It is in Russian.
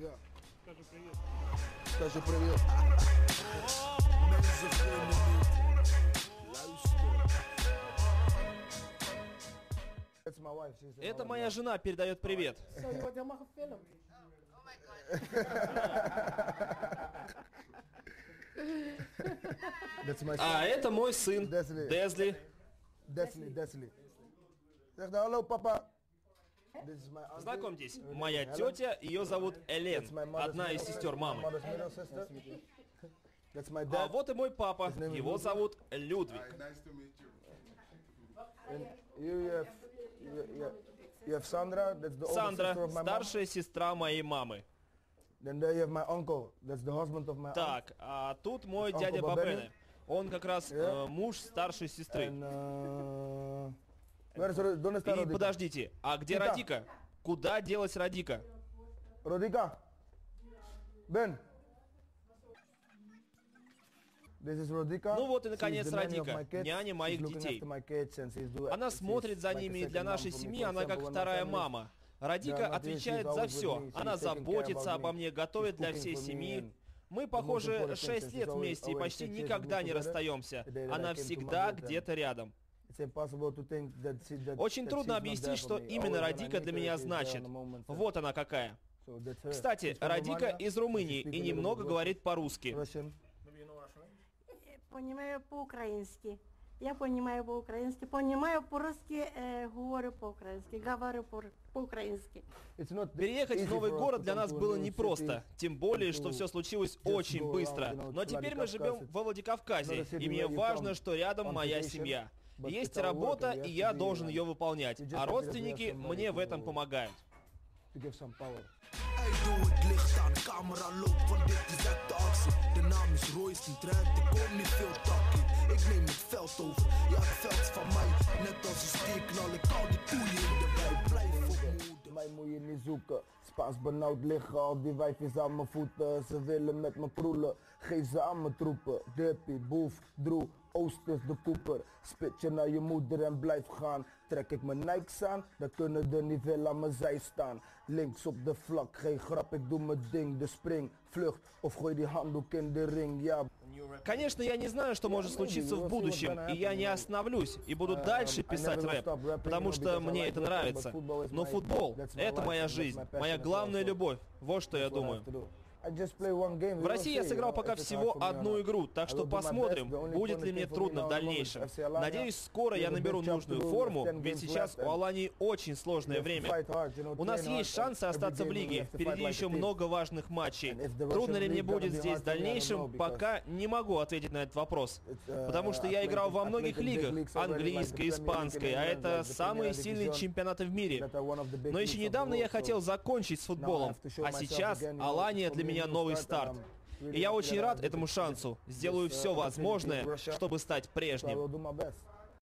Я. Скажи привет. Скажи привет. Это моя жена передает привет. А это мой сын Десли. Дезли. Destiny, Destiny. Zeg dan Знакомьтесь, моя тетя, ее зовут Элен, одна из сестер мамы. А вот и мой папа, его зовут Людвиг. Сандра, старшая сестра моей мамы. Так, а тут мой дядя Бабене. Бабене. Он как раз э, муж старшей сестры. Uh, where is Ro- ¿Dónde está И подождите, а где. Радика? Куда делась Радика? Is Rodica. Ну вот и, наконец, Радика, няня моих детей. Она смотрит за ними, и для нашей семьи она как вторая мама. Радика отвечает за все. Она заботится обо мне, готовит для всей семьи. Мы, похоже, important thing, 6 she's лет вместе и почти никогда не расстаемся. Она всегда где-то рядом. Очень трудно объяснить, что именно Радика для меня значит. Вот она какая. Кстати, Радика из Румынии и немного говорит по-русски. Понимаю по-украински. Я понимаю по-украински. Понимаю по-русски, э, говорю по-украински. Говорю по- по-украински. Переехать в новый город для нас было непросто, тем более, что все случилось очень быстро. Но теперь мы живем во Владикавказе, и мне важно, что рядом моя семья. Есть работа, и я должен ее выполнять, а родственники мне в этом помогают. to give some power. Ey, doe licht aan, camera loopt, want dit is de actie. De naam is Royce, die trend, ik kom niet veel takkie. Ik neem het veld over, ja het veld is van mij. Net als een stier knal ik al die Spaans benauwd liggen, al die wijfjes aan mijn voeten. Ze willen met me kroelen, geef ze aan mijn troepen. Dippie, boef, droe, oost is de koeper. Spit je naar je moeder en blijf gaan. Trek ik mijn Nikes aan, dan kunnen er niet veel aan mijn zij staan. Links op de vlak, geen grap, ik doe mijn ding. De spring, vlucht of gooi die handdoek in de ring, ja. Конечно, я не знаю, что может случиться в будущем, и я не остановлюсь, и буду дальше писать рэп, потому что мне это нравится. Но футбол — это моя жизнь, моя главная любовь. Вот что я думаю. В России я сыграл пока всего одну игру, так что посмотрим, будет ли мне трудно в дальнейшем. Надеюсь, скоро я наберу нужную форму, ведь сейчас у Алании очень сложное время. У нас есть шансы остаться в лиге, впереди еще много важных матчей. Трудно ли мне будет здесь в дальнейшем, пока не могу ответить на этот вопрос. Потому что я играл во многих лигах, английской, испанской, а это самые сильные чемпионаты в мире. Но еще недавно я хотел закончить с футболом, а сейчас Алания для меня новый старт. И я очень рад этому шансу. Сделаю все возможное, чтобы стать прежним.